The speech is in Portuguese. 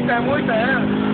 muita, é muita, é.